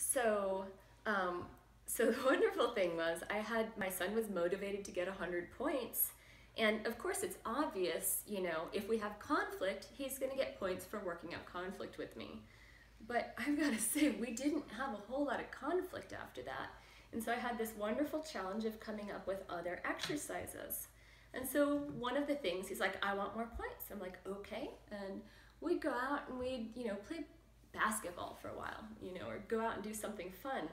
So, um, so the wonderful thing was I had, my son was motivated to get 100 points. And of course it's obvious, you know, if we have conflict, he's gonna get points for working out conflict with me. But I've gotta say, we didn't have a whole lot of conflict after that. And so I had this wonderful challenge of coming up with other exercises. And so one of the things, he's like, I want more points. I'm like, okay. And we'd go out and we'd, you know, play basketball for a while, you know, or go out and do something fun.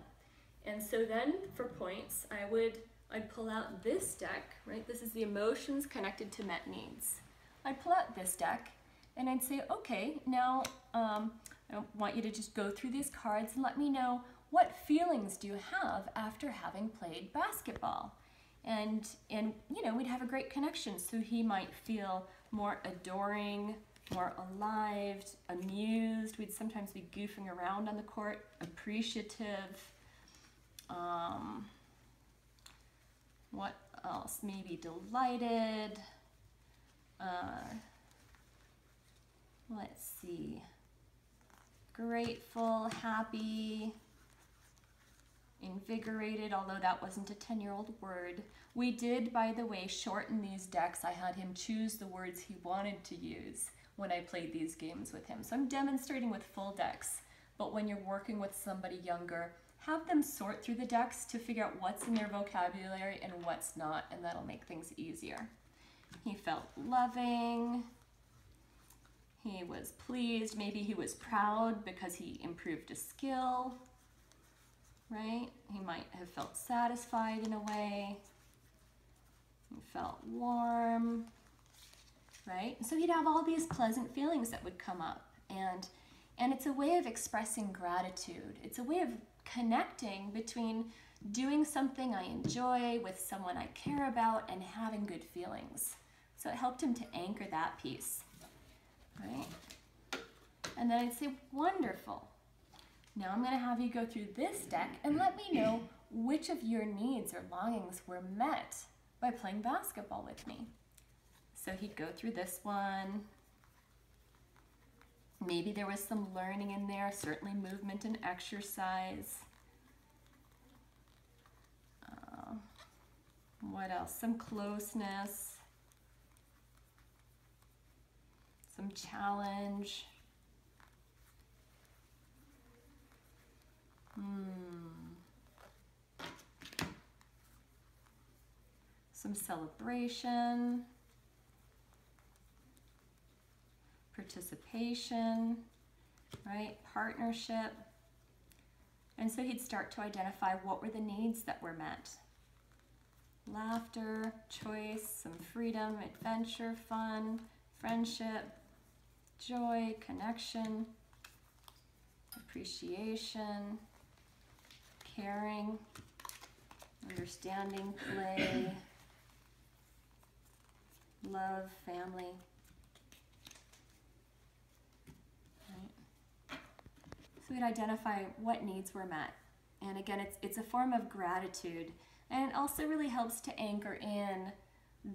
And so then for points, I would, I'd pull out this deck, right? This is the emotions connected to met needs. I'd pull out this deck and I'd say, okay, now um, I want you to just go through these cards and let me know what feelings do you have after having played basketball? And, and you know, we'd have a great connection. So he might feel more adoring, more alive, amused. We'd sometimes be goofing around on the court, appreciative. Um, what else? Maybe delighted. Uh, let's see. Grateful, happy, invigorated, although that wasn't a 10 year old word. We did, by the way, shorten these decks. I had him choose the words he wanted to use when I played these games with him. So I'm demonstrating with full decks, but when you're working with somebody younger, have them sort through the decks to figure out what's in their vocabulary and what's not, and that'll make things easier. He felt loving. He was pleased. Maybe he was proud because he improved a skill, right? He might have felt satisfied in a way. He felt warm right? So he'd have all these pleasant feelings that would come up. And, and it's a way of expressing gratitude. It's a way of connecting between doing something I enjoy with someone I care about and having good feelings. So it helped him to anchor that piece, right? And then I'd say, wonderful. Now I'm gonna have you go through this deck and let me know which of your needs or longings were met by playing basketball with me. So he'd go through this one. Maybe there was some learning in there, certainly movement and exercise. Uh, what else? Some closeness, some challenge. Hmm. Some celebration. Participation, right? Partnership. And so he'd start to identify what were the needs that were met. Laughter, choice, some freedom, adventure, fun, friendship, joy, connection, appreciation, caring, understanding, play, love, family. So we'd identify what needs were met. And again, it's, it's a form of gratitude. And it also really helps to anchor in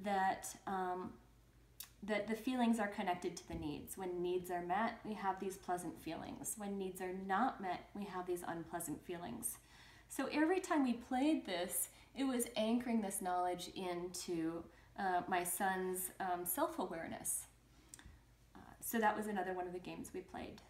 that, um, that the feelings are connected to the needs. When needs are met, we have these pleasant feelings. When needs are not met, we have these unpleasant feelings. So every time we played this, it was anchoring this knowledge into uh, my son's um, self-awareness. Uh, so that was another one of the games we played.